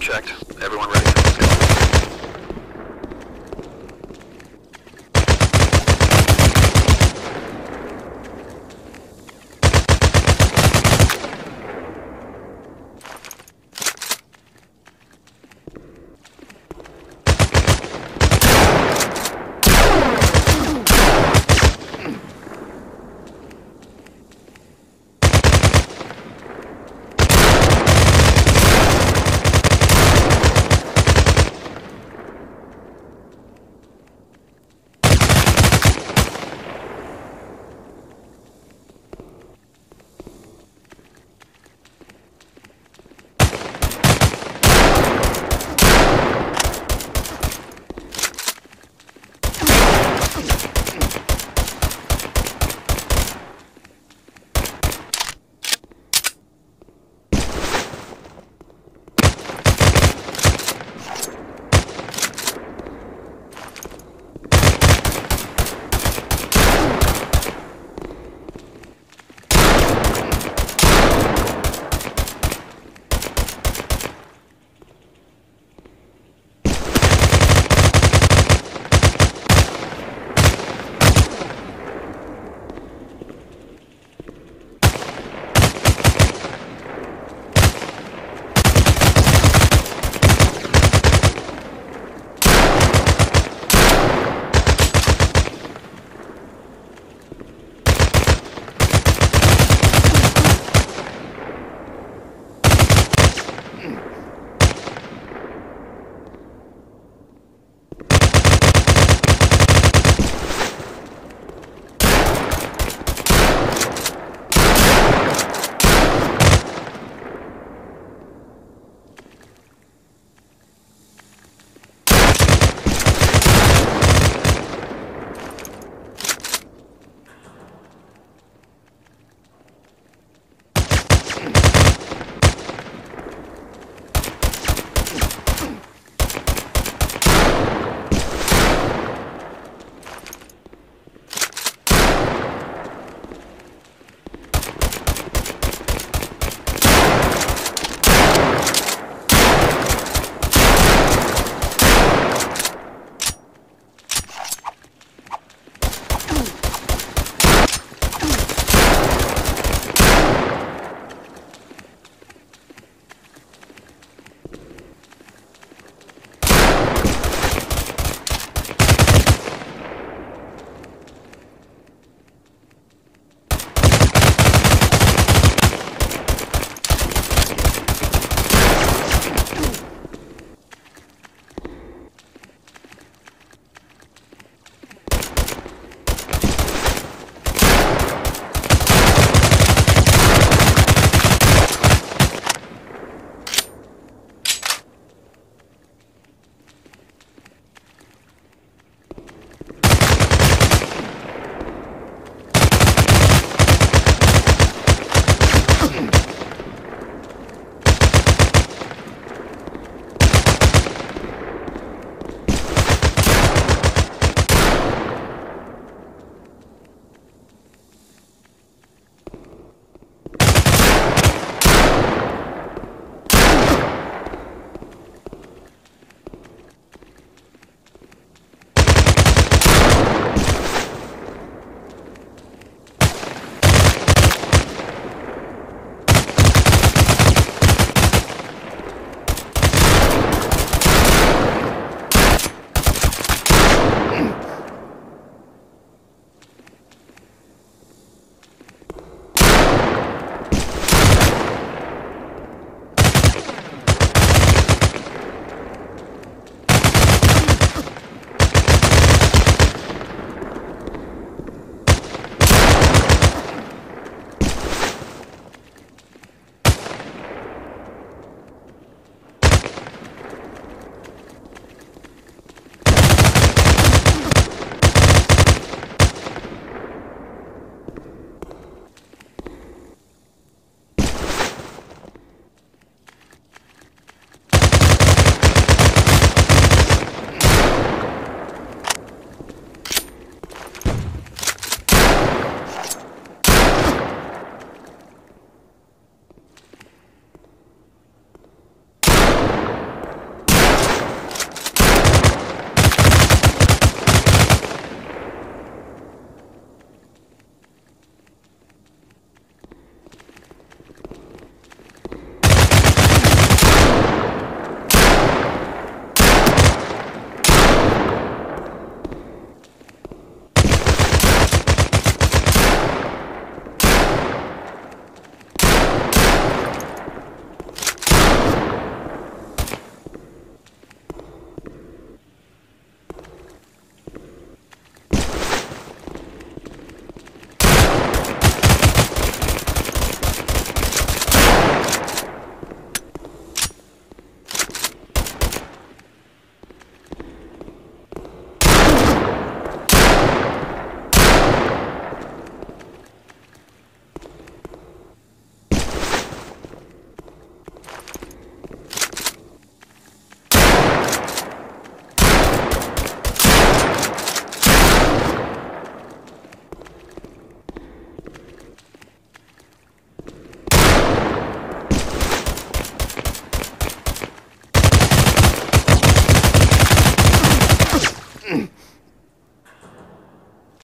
checked. Everyone ready?